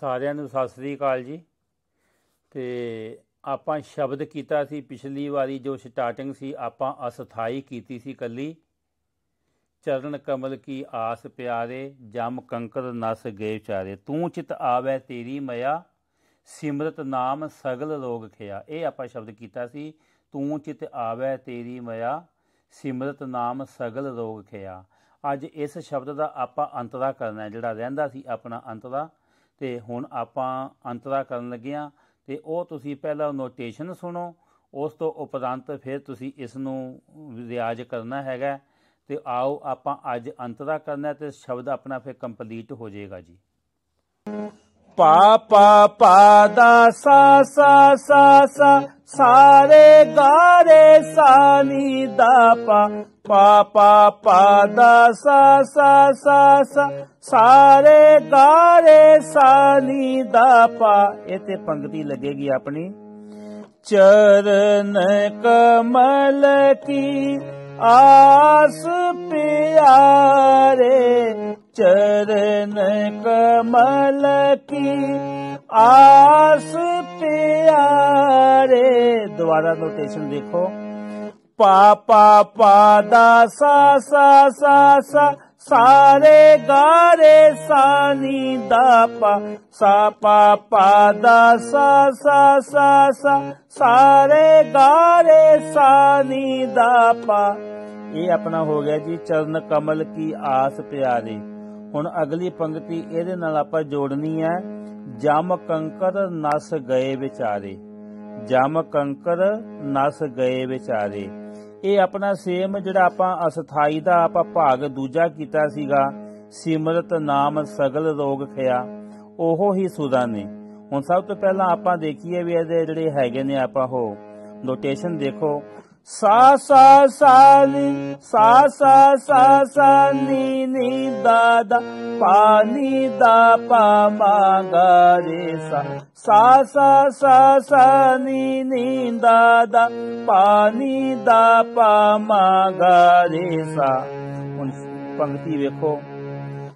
ਸਾਰਿਆਂ ਨੂੰ ਸਤਿ ਸ੍ਰੀ ਅਕਾਲ ਜੀ। ਤੇ ਆਪਾਂ ਸ਼ਬਦ ਕੀਤਾ ਸੀ, ਪਿਛਲੀ ਵਾਰੀ ਜੋ ਸਟਾਰਟਿੰਗ ਸੀ, ਆਪਾਂ ਅਸਥਾਈ ਕੀਤੀ ਸੀ ਕੱਲੀ ਚਰਨ ਕਮਲ ਕੀ ਆਸ ਪਿਆਰੇ, ਜਮ ਕੰਕਰ ਨਸ ਗਏ ਚਾਰੇ। ਤੂੰ ਚਿਤ ਆਵੇ ਤੇਰੀ ਮਇਆ, ਸਿਮਰਤ ਨਾਮ ਸਗਲ ਰੋਗ ਖਿਆ। ਇਹ ਆਪਾਂ ਸ਼ਬਦ ਕੀਤਾ ਸੀ, ਤੂੰ ਚਿਤ ਆਵੇ ਤੇਰੀ ਮਇਆ, ਸਿਮਰਤ ਨਾਮ ਸਗਲ ਰੋਗ ਖਿਆ। ਅੱਜ ਇਸ ਸ਼ਬਦ ਦਾ ਆਪਾਂ ਅੰਤਰਾ ਕਰਨਾ ਹੈ, ਜਿਹੜਾ ਰਹਿੰਦਾ ਸੀ ਆਪਣਾ ਅੰਤਰਾ। ਤੇ ਹੁਣ ਆਪਾਂ ਅੰਤਰਾ ਕਰਨ ਲੱਗੇ ਆ ਤੇ ਉਹ ਤੁਸੀਂ ਪਹਿਲਾਂ ਨੋਟੇਸ਼ਨ ਸੁਣੋ, ਉਸ ਤੋਂ ਉਪਰੰਤ ਫਿਰ ਤੁਸੀਂ ਇਸ ਨੂੰ ਰਿਆਜ਼ ਕਰਨਾ ਹੈਗਾ ਤੇ ਆਓ ਆਪਾਂ ਅੱਜ ਅੰਤਰਾ ਕਰਨਾ ਤੇ ਸ਼ਬਦ ਆਪਣਾ ਫਿਰ ਕੰਪਲੀਟ ਹੋ ਜਾਏਗਾ ਜੀ। ਪਾ ਪਾ ਪਾ ਦਾ ਸਾ ਸਾ ਸਾ ਸਾ, ਸਾਰੇ ਗਾਰੇ ਸਾ ਦਾ ਪਾ। ਪਾ ਪਾ ਪਾ ਦਾ ਸਾ ਸਾ ਸਾ ਸਾ, ਸਾਰੇ ਗਾਰੇ ਸਾ ਦਾ ਪਾ। ਇਹ ਤੇ ਪੰਕਤੀ ਲੱਗੇਗੀ ਆਪਣੀ। ਚਰਨ ਕਮਲ ਕੀ ਆਸ ਪਿਆਰੇ ਚਰਨ ਕਮਲ ਕੀ ਆਸ ਪਿਆਰੇ ਦੁਬਾਰਾ ਨੋਟੇਸ਼ਨ ਦੇਖੋ ਪਾ ਪਾ ਪਾ ਦਾ ਸਾ ਸਾ ਸਾ ਸਾ ਸਾਰੇ ਗਾਰੇ ਸਾਨੀ ਦਾ ਪਾ ਸਾ ਪਾ ਪਾ ਦਾ ਸਾ ਸਾ ਸਾ ਸਾ ਸਾਰੇ ਗਾਰੇ ਸਾਨੀ ਦਾ ਪਾ ਇਹ ਆਪਣਾ ਹੋ ਗਿਆ ਜੀ ਚਰਨ ਕਮਲ ਕੀ ਆਸ ਪਿਆਰੇ ਹੁਣ ਅਗਲੀ ਪੰਕਤੀ ਇਹਦੇ ਨਾਲ ਆਪਾਂ ਜੋੜਨੀ ਹੈ, ਜਮ ਕੰਕਰ ਨਸ ਗਏ ਵਿਚਾਰੇ। ਜਮ ਕੰਕਰ ਨਸ ਗਏ ਵਿਚਾਰੇ। ਇਹ ਆਪਣਾ ਸੇਮ ਜਿਹੜਾ ਆਪਾਂ ਅਸਥਾਈ ਦਾ ਆਪਾਂ ਭਾਗ ਦੂਜਾ ਕੀਤਾ ਸੀਗਾ, ਸਿਮਰਤ ਨਾਮ ਸਗਲ ਰੋਗ ਖਿਆ। ਉਹੋ ਹੀ ਸੁਦਾ ਨੇ। ਹੁਣ ਸਭ ਤੋਂ ਪਹਿਲਾਂ ਆਪਾਂ ਦੇਖੀਏ ਵੀ ਇਹਦੇ ਜਿਹੜੇ ਹੈਗੇ ਨੇ ਆਪਾਂ ਉਹ। ਨੋਟੇਸ਼ਨ ਦੇਖੋ। ਸਾ ਸਾ ਸਾ ਨੀ, ਸਾ ਸਾ ਸਾ ਸਾ ਨੀ ਨੀ ਦਾ ਦਾ, ਪਾ ਦਾ ਪਾ ਮਾ ਰੇ ਸਾ। ਸਾ ਸਾ ਸਾ ਸਾ ਨੀ ਨੀ ਦਾ ਦਾ, ਪਾ ਦਾ ਪਾ ਮਾ ਗਾ ਰੇ ਸਾ। ਹੁਣ ਪੰਕਤੀ ਵੇਖੋ।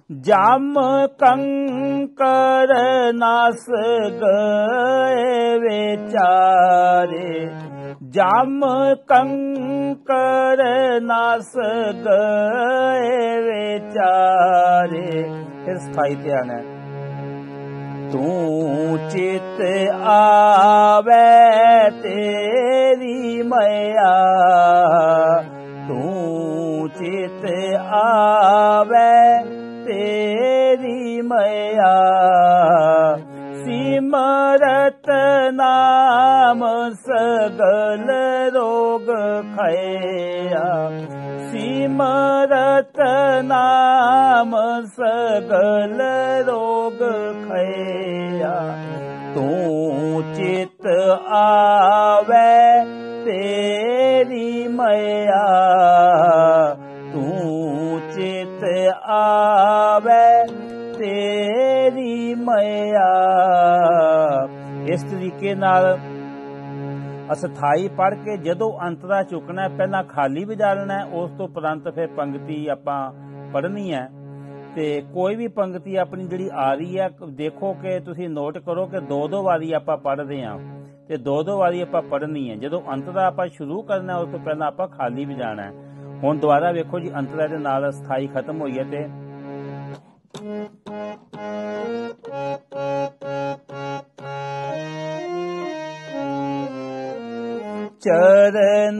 ਜਮ ਕੰਕਰ ਨਸ ਗਏ ਵਿਚਾਰੇ ਜਮ ਕੰਕਰ ਨਸ ਗਏ ਵਿਚਾਰੇ ਇਸ ਸਥਾਈ ਧਿਆਨ ਹੈ ਤੂੰ ਚਿਤ ਆਵੇ ਤੇਰੀ ਮਇਆ ਤੂੰ ਚਿਤ ਆਵੇ ਤੇਰੀ ਮਇਆ ਸਿਮਰਤ ਨਾਮ ਸਗਲ ਰੋਗ ਖਿਆ ਸਿਮਰਤ ਨਾਮ ਸਗਲ ਰੋਗ ਖਿਆ ਤੂੰ ਚਿਤ ਆ ਮਇਆ ਇਸ ਤਰੀਕੇ ਨਾਲ ਅਸਥਾਈ ਪੜ ਕੇ ਜਦੋਂ ਅੰਤਰਾ ਚੁੱਕਣਾ ਪਹਿਲਾਂ ਖਾਲੀ ਵਿਚਾਰਨਾ ਉਸ ਤੋਂ ਉਪਰੰਤ ਫਿਰ ਪੰਕਤੀ ਆਪਾਂ ਪੜ੍ਹਨੀ ਹੈ। ਤੇ ਕੋਈ ਵੀ ਪੰਕਤੀ ਆਪਣੀ ਜਿਹੜੀ ਆ ਰਹੀ ਹੈ, ਦੇਖੋ ਕਿ ਤੁਸੀਂ ਨੋਟ ਕਰੋ ਕਿ ਦੋ ਦੋ ਵਾਰੀ ਆਪਾਂ ਪੜ੍ਹਦੇ ਹਾਂ ਤੇ ਦੋ ਦੋ ਵਾਰੀ ਆਪਾਂ ਪੜ੍ਹਨੀ ਹੈ। ਜਦੋਂ ਅੰਤਰਾ ਆਪਾਂ ਸ਼ੁਰੂ ਕਰਨਾ ਉਸ ਤੋਂ ਪਹਿਲਾਂ ਆਪਾਂ ਖਾਲੀ ਵਜਾਣਾ ਹੁਣ ਦੁਬਾਰਾ ਵੇਖੋ ਜੀ ਅੰਤਰਾ ਦੇ ਨਾਲ ਸਥਾਈ ਖਤਮ ਹੋਈ ਹੈ ਤੇ चरण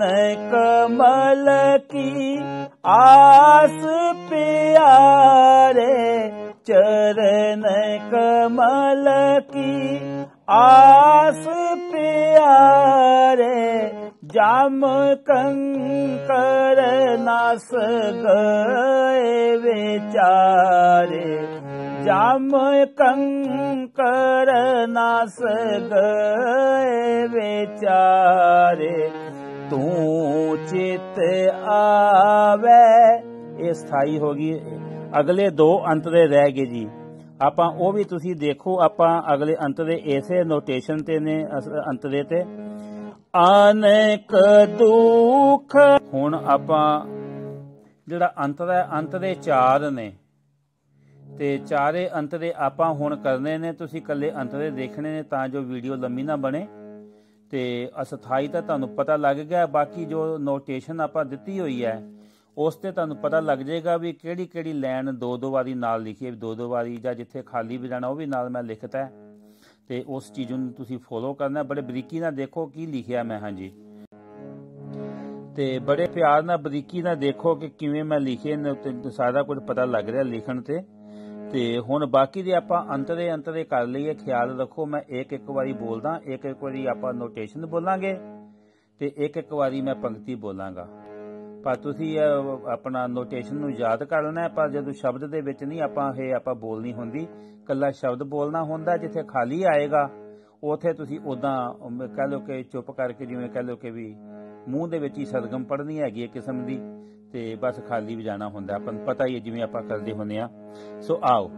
कमल की आस प्यारे, चरण कमल की आस प्यारे, जाम कंकर नास गए बेचारे। ਜਮ ਕੰਕਰ ਨਸ ਗਏ ਵਿਚਾਰੇ ਤੂੰ ਚਿਤ ਆਵੇ ਇਹ ਸਥਾਈ ਹੋ ਗਈ ਅਗਲੇ ਦੋ ਅੰਤ ਦੇ ਰਹਿ ਗਏ ਜੀ ਆਪਾਂ ਉਹ ਵੀ ਤੁਸੀਂ ਦੇਖੋ ਆਪਾਂ ਅਗਲੇ ਅੰਤ ਦੇ ਇਸੇ ਨੋਟੇਸ਼ਨ ਤੇ ਨੇ ਅੰਤ ਦੇ ਤੇ ਅਨੇਕ ਦੁੱਖ ਹੁਣ ਆਪਾਂ ਜਿਹੜਾ ਅੰਤ ਦਾ ਅੰਤ ਦੇ ਚਾਰ ਨੇ ਤੇ ਚਾਰੇ ਅੰਤਰੇ ਆਪਾਂ ਹੁਣ ਕਰਨੇ ਨੇ, ਤੁਸੀਂ ਇਕੱਲੇ ਅੰਤਰੇ ਦੇਖਣੇ ਨੇ ਤਾਂ ਜੋ ਵੀਡੀਓ ਲੰਮੀ ਨਾ ਬਣੇ। ਤੇ ਅਸਥਾਈ ਤਾਂ ਤੁਹਾਨੂੰ ਪਤਾ ਲੱਗ ਗਿਆ, ਬਾਕੀ ਜੋ ਨੋਟੇਸ਼ਨ ਆਪਾਂ ਦਿੱਤੀ ਹੋਈ ਹੈ, ਉਸ ਤੇ ਤੁਹਾਨੂੰ ਪਤਾ ਲੱਗ ਜਾਏਗਾ ਵੀ ਕਿਹੜੀ ਕਿਹੜੀ ਲਾਈਨ ਦੋ ਦੋ ਵਾਰੀ ਨਾਲ ਲਿਖੀ ਹੈ ਦੋ ਦੋ ਵਾਰੀ ਜਾਂ ਜਿੱਥੇ ਖਾਲੀ ਵੀ ਰਹਿਣਾ, ਉਹ ਵੀ ਨਾਲ ਮੈਂ ਲਿਖਤਾ ਹੈ। ਤੇ ਉਸ ਚੀਜ਼ ਨੂੰ ਤੁਸੀਂ ਫੋਲੋ ਕਰਨਾ, ਬੜੇ ਬਰੀਕੀ ਨਾਲ ਦੇਖੋ ਕੀ ਲਿਖਿਆ ਮੈਂ, ਹਾਂਜੀ। ਤੇ ਬੜੇ ਪਿਆਰ ਨਾਲ ਬਰੀਕੀ ਨਾਲ ਦੇਖੋ ਕਿ ਕਿਵੇਂ ਮੈਂ ਲਿਖੇ ਨੇ, ਤੇ ਸਾਰਾ ਕੁਝ ਪਤਾ ਲੱਗ ਰਿਹਾ ਲਿਖਣ ਤੇ। ਤੇ ਹੁਣ ਬਾਕੀ ਦੇ ਆਪਾਂ ਅੰਤਰੇ ਅੰਤਰੇ ਕਰ ਲਈਏ, ਖਿਆਲ ਰੱਖੋ, ਮੈਂ ਇੱਕ ਇੱਕ ਵਾਰੀ ਬੋਲਦਾ, ਇੱਕ ਇੱਕ ਵਾਰੀ ਆਪਾਂ ਨੋਟੇਸ਼ਨ ਬੋਲਾਂਗੇ ਤੇ ਇੱਕ ਇੱਕ ਵਾਰੀ ਮੈਂ ਪੰਕਤੀ ਬੋਲਾਂਗਾ। ਪਰ ਤੁਸੀਂ ਆਪਣਾ ਨੋਟੇਸ਼ਨ ਨੂੰ ਯਾਦ ਕਰ ਲੈਣਾ ਪਰ ਜਦੋਂ ਸ਼ਬਦ ਦੇ ਵਿੱਚ ਨਹੀਂ ਆਪਾਂ ਇਹ ਆਪਾਂ ਬੋਲਣੀ ਹੁੰਦੀ ਕੱਲਾ ਸ਼ਬਦ ਬੋਲਣਾ ਹੁੰਦਾ, ਜਿੱਥੇ ਖਾਲੀ ਆਏਗਾ, ਉਥੇ ਤੁਸੀਂ ਉਦਾਂ ਕਹਿ ਲਓ ਕਿ ਚੁੱਪ ਕਰਕੇ ਜਿਵੇਂ ਕਹਿ ਲਓ ਕਿ ਵੀ ਮੂੰਹ ਦੇ ਵਿੱਚ ਹੀ ਸਦਗਮ ਪੜਨੀ ਹੈਗੀ ਹੈ ਕਿਸਮ ਦੀ ਤੇ ਬਸ ਖਾਲੀ ਵੀ ਜਾਣਾ ਹੁੰਦਾ। ਆਪਾਂ ਨੂੰ ਪਤਾ ਹੀ ਹੈ ਜਿਵੇਂ ਆਪਾਂ ਕਰਦੇ ਹੁੰਦੇ ਆ ਸੋ ਆਓ।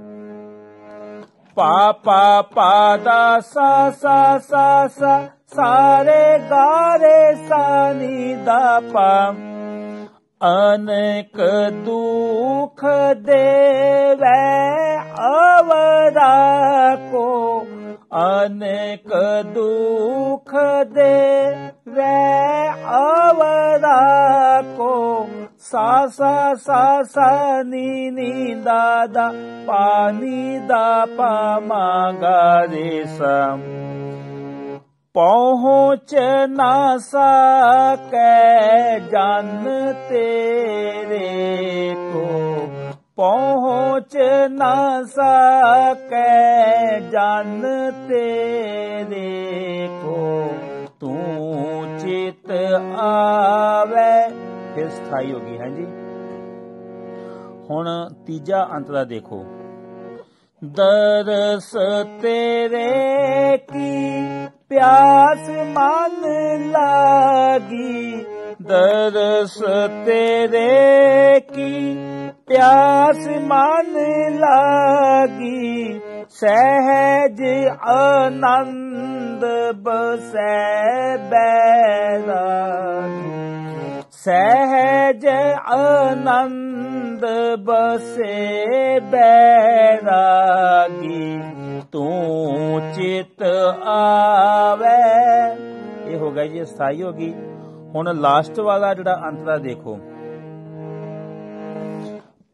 ਪਾ ਪਾ ਪਾ, ਦਾ, ਸਾ ਸਾ ਸਾ ਸਾ, ਸਾਰੇ ਗਾਰੇ ਸਾਨੀ ਦਾ, ਪਾ। ਅਨੇਕ ਦੁਖ ਦੇਵੇ ਅਵਰਾ ਕੋ। ਅਨੇਕ ਦੁਖ ਦੇਵੇ ਅਵਰਾ ਕੋ। ਸਾ ਸਾ ਸਾ ਸਾ ਨੀ ਨੀ ਦਾ ਦਾ ਪਾਨੀ ਦਾ ਪਾ ਮਾਗਾ ਰੇ ਸਮ ਪਹੁੰਚ ਨਾ ਸਕੈ ਜਨ ਤੇਰੇ ਕੋ ਪਹੁੰਚ ਨਾ ਸਕੈ ਜਨ ਤੇਰੇ ਕੋ ਤੂੰ ਚਿਤ ਆਵੇ ਫਿਰ ਸਥਾਈ ਹੋ ਗਈ, ਹਾਂਜੀ। ਹੁਣ ਤੀਜਾ ਅੰਤ ਦਾ ਦੇਖੋ। ਦਰਸ ਤੇਰੇ ਕੀ ਪਿਆਸ ਮਨ ਲਾਗੀ? ਦਰਸ ਤੇਰੇ ਕੀ ਪਿਆਸ ਮਨ ਲਾਗੀ? ਸਹਿਜ ਆਨੰਦ ਬਸੈ ਬੈਰਾਗੀ। ਸਹਿਜ ਆਨੰਦ ਬਸੇ ਬੈਰਾਗੀ, ਤੂੰ ਚਿਤ ਆਵੇ। ਇਹ ਹੋ ਗਿਆ ਜੀ ਸਥਾਈ ਹੋ ਗਈ ਹੁਣ ਲਾਸਟ ਵਾਲਾ ਜਿਹੜਾ ਅੰਤ ਦਾ ਦੇਖੋ।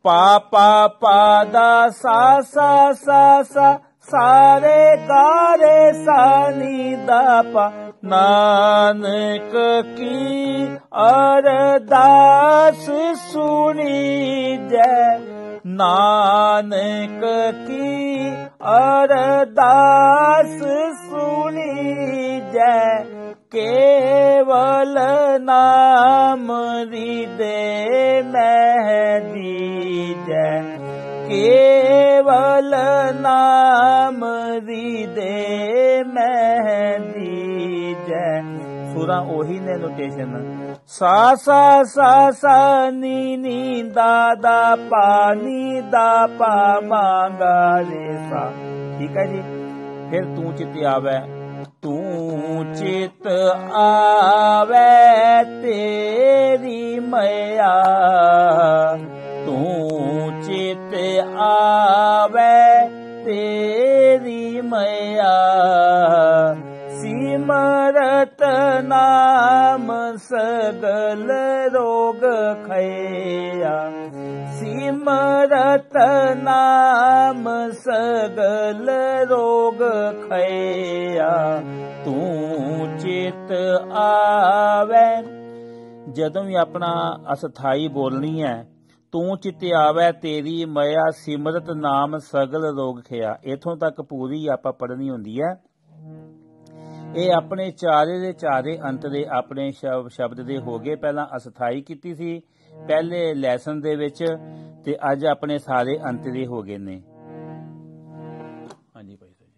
ਪਾ ਪਾ ਪਾ, ਦਾ, ਸਾ ਸਾ ਸਾ ਸਾ, ਸਾਰੇ ਗਾਰੇ ਸਾਨੀ ਦਾ ਨਾਨਕ ਕੀ ਅਰਦਾਸ ਸੁਣੀ ਜੈ ਨਾਨਕ ਕੀ ਅਰਦਾਸ ਸੁਣੀ ਜੈ ਕੇਵਲ ਨਾਮ ਰਿਦੇ ਮਹਿ ਦੀਜੈ ਕੇਵਲ ਨਾਮ ਰਿਦੇ ਮਹਿ ਦੀਜੈ ਸੁਰਾਂ ਉਹੀ ਨੇ ਨੋਟੇਸ਼ਨ ਸਾ ਸਾ ਸਾ ਸਾ, ਨੀ ਨੀ, ਦਾ ਦਾ, ਪਾ, ਨੀ, ਦਾ, ਪਾ ਮਾਂਗਾ ਰੇ ਸਾ। ਠੀਕ ਹੈ ਜੀ? ਫਿਰ ਤੂੰ ਚਿੱਤ ਆਵੇ। ਤੂੰ ਚਿਤ ਆਵੇ, ਤੇਰੀ ਮਇਆ। ਸਗਲ ਰੋਗ ਖਇਆ ਸਿਮਰਤ ਨਾਮ ਸਗਲ ਰੋਗ ਖਇਆ ਤੂੰ ਚਿਤ ਆਵੇ ਜਦੋਂ ਵੀ ਆਪਣਾ ਅਸਥਾਈ ਬੋਲਣੀ ਹੈ, ਤੂੰ ਚਿਤ ਆਵੇ, ਤੇਰੀ ਮਾਇਆ ਸਿਮਰਤ ਨਾਮ ਸਗਲ ਰੋਗ ਖਿਆ। ਇਥੋਂ ਤੱਕ ਪੂਰੀ ਆਪਾਂ ਪੜ੍ਹਨੀ ਹੁੰਦੀ ਹੈ। ਇਹ ਆਪਣੇ ਚਾਰੇ ਦੇ ਚਾਰੇ ਅੰਤ ਦੇ ਆਪਣੇ ਸ਼ਬਦ ਦੇ ਹੋ ਗਏ। ਪਹਿਲਾਂ ਅਸਥਾਈ ਕੀਤੀ ਸੀ ਪਹਿਲੇ ਲੈਸਨ ਦੇ ਵਿੱਚ ਤੇ ਅੱਜ ਆਪਣੇ ਸਾਰੇ ਅੰਤ ਦੇ ਹੋ ਗਏ ਨੇ। ਹਾਂਜੀ ਭਾਈ ਸਾਹਿਬ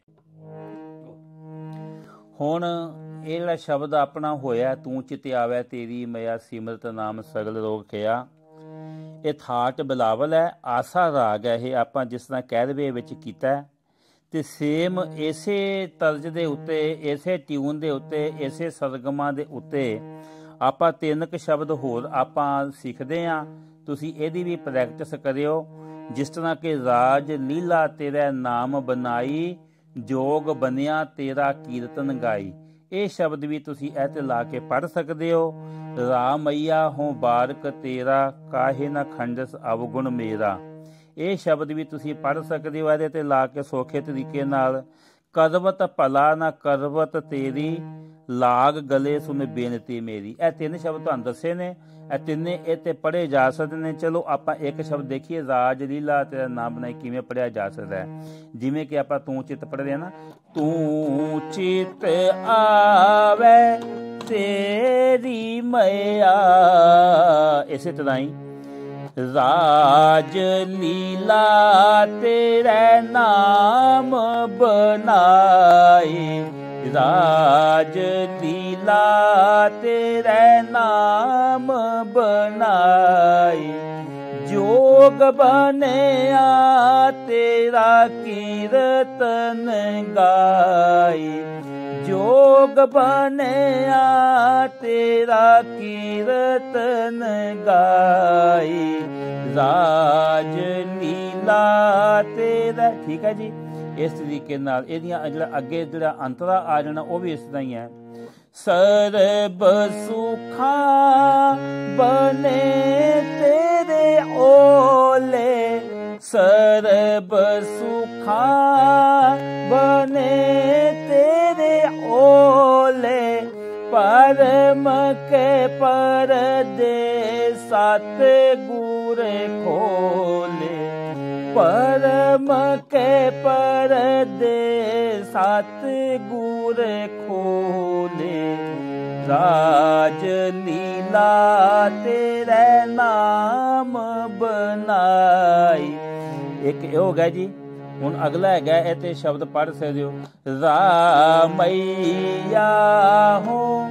ਹੁਣ ਇਹ ਜਿਹੜਾ ਸ਼ਬਦ ਆਪਣਾ ਹੋਇਆ ਤੂੰ ਚਿਤ ਆਵੇ ਤੇਰੀ ਮਇਆ ਸਿਮਰਤ ਨਾਮ ਸਗਲ ਰੋਗ ਖਿਆ ਇਹ ਥਾਟ ਬਲਾਵਲ ਹੈ ਆਸਾ ਰਾਗ ਹੈ ਇਹ ਆਪਾਂ ਜਿਸ ਤਰ੍ਹਾਂ ਕਹਿਦਵੇ ਵਿੱਚ ਕੀਤਾ ਤੇ ਸੇਮ ਇਸੇ ਤਰਜ ਦੇ ਉੱਤੇ ਇਸੇ ਟਿਊਨ ਦੇ ਉੱਤੇ ਇਸੇ ਸਰਗਮਾਂ ਦੇ ਉੱਤੇ ਆਪਾਂ ਤਿੰਨ ਕੁ ਸ਼ਬਦ ਹੋਰ ਆਪਾਂ ਸਿੱਖਦੇ ਆਂ ਤੁਸੀਂ ਇਹਦੀ ਵੀ ਪ੍ਰੈਕਟਿਸ ਕਰਿਓ। ਜਿਸ ਤਰ੍ਹਾਂ ਕਿ ਰਾਜ ਲੀਲਾ ਤੇਰਾ ਨਾਮ ਬਨਾਈ ਜੋਗ ਬਨਿਆ ਤੇਰਾ ਕੀਰਤਨ ਗਾਈ। ਇਹ ਸ਼ਬਦ ਵੀ ਤੁਸੀਂ ਇਹ ਤੇ ਲਾ ਕੇ ਪੜ ਸਕਦੇ ਹੋ। ਰਾਮਈਆ ਹੋ ਬਾਰਕ ਤੇਰਾ ਕਾਹੇ ਨਾ ਖੰਡਸ ਅਵਗੁਣ ਮੇਰਾ। ਇਹ ਸ਼ਬਦ ਵੀ ਤੁਸੀਂ ਪੜ ਸਕਦੇ ਹੋ, ਇਹਦੇ ਤੇ ਲਾ ਕੇ ਸੋਖੇ ਤਰੀਕੇ ਨਾਲ। ਕਰਵਤ ਭਲਾ ਨਾ ਕਰਵਤ ਤੇਰੀ, ਲਾਗ ਗਲੇ ਸੁਨ ਬੇਨਤੀ ਮੇਰੀ। ਇਹ ਤਿੰਨ ਸ਼ਬਦ ਤੁਹਾਨੂੰ ਦੱਸੇ ਨੇ, ਇਹ ਤਿੰਨੇ ਇਹ ਤੇ ਪੜੇ ਜਾ ਸਕਦੇ ਨੇ। ਚਲੋ, ਆਪਾਂ ਇੱਕ ਸ਼ਬਦ ਦੇਖੀਏ, ਰਾਜ ਲੀਲਾ ਤੇਰਾ ਨਾਮ ਬਣਾਈ ਕਿਵੇਂ ਪੜਿਆ ਜਾ ਸਕਦਾ ਹੈ। ਜਿਵੇਂ ਕਿ ਆਪਾਂ ਤੂੰ ਚਿੱਤ ਪੜਦੇ ਆ ਨਾ, ਤੂੰ ਚਿਤ ਆਵੇ, ਤੇਰੀ ਮਇਆ। ਇਸੇ ਤਰ੍ਹਾਂ ਹੀ ਰਾਜ ਲੀਲਾ ਤੇਰੇ ਨਾਮ ਬਨਾਈ ਰਾਜ ਲੀਲਾ ਤੇਰੇ ਨਾਮ ਬਨਾਈ ਜੋਗ ਬਨਿਆ ਤੇਰਾ ਕੀਰਤਨ ਗਾਈ। ਜੋਗ ਬਨਿਆ ਤੇਰਾ ਕੀਰਤਨ ਗਾਈ। ਰਾਜ ਲੀਲਾ ਤੇਰਾ ਠੀਕ ਹੈ ਜੀ। ਇਸ ਤਰੀਕੇ ਨਾਲ ਇਹਦੀਆਂ ਜਿਹੜਾ ਅੱਗੇ ਜਿਹੜਾ ਅੰਤਰਾ ਆ ਜਾਣਾ, ਉਹ ਵੀ ਇਸ ਤਰ੍ਹਾਂ ਹੀ ਹੈ। ਸਰਬ ਸੁਖਾ ਬਨੇ ਤੇਰੇ ਓਲੇ। ਸਰਬ ਸੁਖਾ ਬਨੇ ਪਰਮ ਕੇ ਪਰਦੇ ਸਤ ਗੁਰੇ ਖੋਲੇ ਪਰਮ ਕੇ ਪਰਦੇ ਸਤ ਗੁਰੇ ਖੋਲੇ ਰਾਜ ਲੀਲਾ ਤੇਰੇ ਨਾਮ ਬਨਾਈ ਇੱਕ ਇਹ ਹੋ ਗਿਆ ਜੀ ਹੁਣ ਅਗਲਾ ਹੈਗਾ ਇਹ ਤੇ ਸ਼ਬਦ ਪੜ੍ਹ ਸਕਦੇ ਹੋ ਰਾਮਈਆ ਹੋ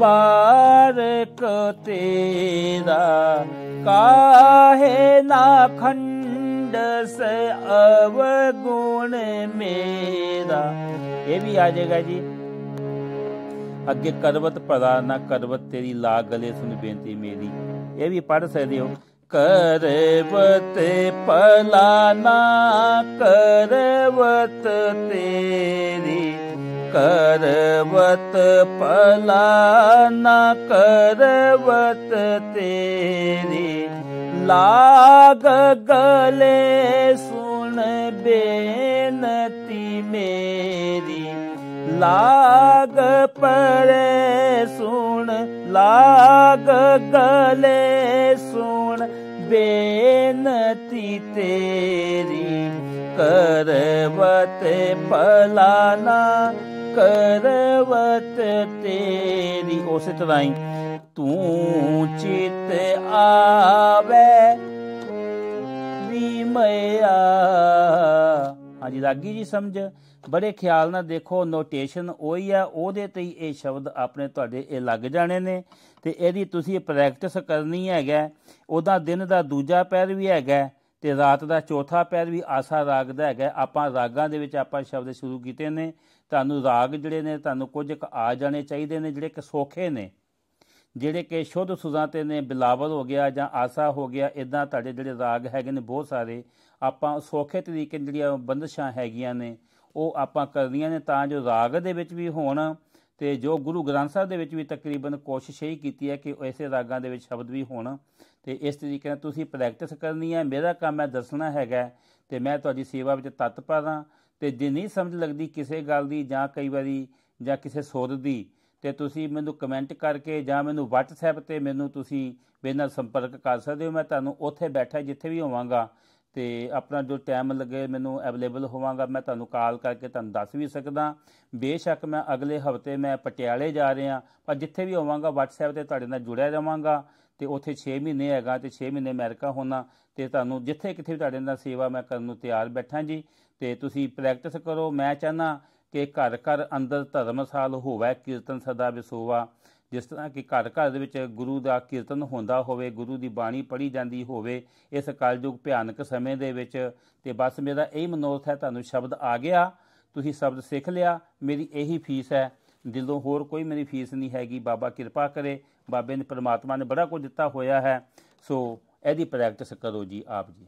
ਬਾਰਕ ਤੇਰਾ ਕਾਹੇ ਨਾ ਖੰਡਸ ਅਵਗੁਣ ਮੇਰਾ। ਇਹ ਵੀ ਆ ਜਾਏਗਾ ਜੀ। ਅੱਗੇ ਕਰਵਤ ਭਲਾ ਨਾ ਕਰਵਤ ਤੇਰੀ ਲਾ ਗਲੇ ਸੁਣ ਬੇਨਤੀ ਮੇਰੀ। ਇਹ ਵੀ ਪੜ ਸਕਦੇ ਹੋ। ਕਰਵਤ ਪਲਾ ਨਾ ਕਰਵਤ ਤੇਰੀ। करवत पला न करवत तेरी। लाग गले सुन बेनती मेरी। लाग परे सुन लाग गले सुन बेनती तेरी। करवत पलाना ਕਰਵਤ ਤੇਰੀ, ਉਸੇ ਤਰ੍ਹਾਂ ਹੀ ਤੂੰ ਚਿਤ ਆਵੇ ਵੀ ਹਾਂਜੀ, ਰਾਗੀ ਜੀ ਸਮਝ, ਬੜੇ ਖਿਆਲ ਨਾਲ ਦੇਖੋ, ਨੋਟੇਸ਼ਨ ਉਹੀ ਆ, ਉਹਦੇ ਤੇ ਹੀ ਇਹ ਸ਼ਬਦ ਆਪਣੇ ਤੁਹਾਡੇ, ਇਹ ਲੱਗ ਜਾਣੇ ਨੇ। ਤੇ ਇਹਦੀ ਤੁਸੀਂ ਪ੍ਰੈਕਟਿਸ ਕਰਨੀ ਹੈਗਾ, ਉਹਦਾ ਦਿਨ ਦਾ ਦੂਜਾ ਪੈਰ ਵੀ ਹੈਗਾ ਤੇ ਰਾਤ ਦਾ ਚੌਥਾ ਪੈਰ ਵੀ ਆਸਾ ਰਾਗ ਦਾ ਹੈਗਾ। ਆਪਾਂ ਰਾਗਾਂ ਦੇ ਵਿੱਚ ਆਪਾਂ ਸ਼ਬਦ ਸ਼ੁਰੂ ਕੀਤੇ ਨੇ। ਤੁਹਾਨੂੰ ਰਾਗ ਜਿਹੜੇ ਨੇ, ਤੁਹਾਨੂੰ ਕੁਝ ਆ ਜਾਣੇ ਚਾਹੀਦੇ ਨੇ, ਜਿਹੜੇ ਕਿ ਸੋਖੇ ਨੇ। ਜਿਹੜੇ ਕਿ ਸ਼ੁੱਧ ਸੁਜ਼ਾਂ ਤੇ ਨੇ, ਬਿਲਾਵਲ ਹੋ ਗਿਆ ਜਾਂ ਆਸਾ ਹੋ ਗਿਆ ਇਦਾਂ ਤੁਹਾਡੇ ਜਿਹੜੇ ਰਾਗ ਹੈਗੇ ਨੇ ਬਹੁਤ ਸਾਰੇ, ਆਪਾਂ ਸੋਖੇ ਤਰੀਕੇ ਜਿਹੜੀਆਂ ਬੰਦਸ਼ਾਂ ਹੈਗੀਆਂ ਨੇ, ਉਹ ਆਪਾਂ ਕਰਨੀਆਂ ਨੇ ਤਾਂ ਜੋ ਰਾਗ ਦੇ ਵਿੱਚ ਵੀ ਹੋਣ ਤੇ ਜੋ ਗੁਰੂ ਗ੍ਰੰਥ ਸਾਹਿਬ ਦੇ ਵਿੱਚ ਵੀ ਤਕਰੀਬਨ ਕੋਸ਼ਿਸ਼ ਹੀ ਕੀਤੀ ਹੈ ਕਿ ਐਸੇ ਰਾਗਾਂ ਦੇ ਵਿੱਚ ਸ਼ਬਦ ਵੀ ਹੋਣ। ਤੇ ਇਸ ਤਰੀਕੇ ਨਾਲ ਤੁਸੀਂ ਪ੍ਰੈਕਟਿਸ ਕਰਨੀ ਹੈ, ਮੇਰਾ ਕੰਮ ਹੈ ਦੱਸਣਾ ਹੈਗਾ ਤੇ ਮੈਂ ਤੁਹਾਡੀ ਸੇਵਾ ਵਿੱਚ ਤਤਪਰ ਹਾਂ ਤੇ ਜੇ ਨਹੀਂ ਸਮਝ ਲੱਗਦੀ ਕਿਸੇ ਗੱਲ ਦੀ ਜਾਂ ਕਈ ਵਾਰੀ ਜਾਂ ਕਿਸੇ ਸੁਰ ਦੀ, ਤੇ ਤੁਸੀਂ ਮੈਨੂੰ ਕਮੈਂਟ ਕਰਕੇ ਜਾਂ ਮੈਨੂੰ WhatsApp ਤੇ ਮੈਨੂੰ ਤੁਸੀਂ ਮੇਰੇ ਨਾਲ ਸੰਪਰਕ ਕਰ ਸਕਦੇ ਹੋ, ਮੈਂ ਤੁਹਾਨੂੰ ਉੱਥੇ ਬੈਠਾ ਜਿੱਥੇ ਵੀ ਹੋਵਾਂਗਾ ਤੇ ਆਪਣਾ ਜੋ ਟਾਈਮ ਲੱਗੇ ਮੈਨੂੰ ਅਵੇਲੇਬਲ ਹੋਵਾਂਗਾ, ਮੈਂ ਤੁਹਾਨੂੰ ਕਾਲ ਕਰਕੇ ਤੁਹਾਨੂੰ ਦੱਸ ਵੀ ਸਕਦਾ। ਬੇਸ਼ੱਕ ਮੈਂ ਅਗਲੇ ਹਫ਼ਤੇ ਮੈਂ ਪਟਿਆਲੇ ਜਾ ਰਿਹਾ, ਪਰ ਜਿੱਥੇ ਵੀ ਹੋਵਾਂਗਾ WhatsApp ਤੇ ਤੁਹਾਡੇ ਨਾਲ ਜੁੜਿਆ ਰਵਾਂਗਾ ਤੇ ਉੱਥੇ 6 ਮਹੀਨੇ ਹੈਗਾ ਤੇ 6 ਮਹੀਨੇ ਅਮਰੀਕਾ ਹੋਣਾ ਤੇ ਤੁਹਾਨੂੰ ਜਿੱਥੇ ਕਿਥੇ ਵੀ ਤੁਹਾਡੇ ਨਾਲ ਸੇਵਾ ਮੈਂ ਕਰਨ ਨੂੰ ਤਿਆਰ ਬੈਠਾ ਜੀ। ਤੇ ਤੁਸੀਂ ਪ੍ਰੈਕਟਿਸ ਕਰੋ। ਮੈਂ ਚਾਹਨਾ ਕਿ ਘਰ ਘਰ ਅੰਦਰ ਧਰਮਸਾਲ ਹੋਵੇ, ਕੀਰਤਨ ਸਦਾ ਵਿਸੋਵਾ ਜਿਸ ਤਰ੍ਹਾਂ ਕਿ ਘਰ ਘਰ ਦੇ ਵਿੱਚ ਗੁਰੂ ਦਾ ਕੀਰਤਨ ਹੁੰਦਾ ਹੋਵੇ, ਗੁਰੂ ਦੀ ਬਾਣੀ ਪੜ੍ਹੀ ਜਾਂਦੀ ਹੋਵੇ, ਇਸ ਕਲਯੁਗ ਭਿਆਨਕ ਸਮੇਂ ਦੇ ਵਿੱਚ। ਤੇ ਬਸ ਮੇਰਾ ਇਹ ਮਨੋਰਥ ਹੈ, ਤੁਹਾਨੂੰ ਸ਼ਬਦ ਆ ਗਿਆ। ਤੁਸੀਂ ਸ਼ਬਦ ਸਿੱਖ ਲਿਆ। ਮੇਰੀ ਇਹੀ ਫੀਸ ਹੈ। ਦਿਲੋਂ ਹੋਰ ਕੋਈ ਮੇਰੀ ਫੀਸ ਨਹੀਂ ਹੈਗੀ। ਬਾਬਾ ਕਿਰਪਾ ਕਰੇ। ਬਾਬੇ ਨੇ ਪਰਮਾਤਮਾ ਨੇ ਬੜਾ ਕੁਝ ਦਿੱਤਾ ਹੋਇਆ ਹੈ। ਸੋ ਇਹਦੀ ਪ੍ਰੈਕਟਿਸ ਕਰੋ ਜੀ ਆਪ ਜੀ।